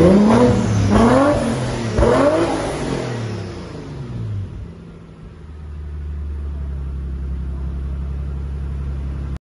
Gracias.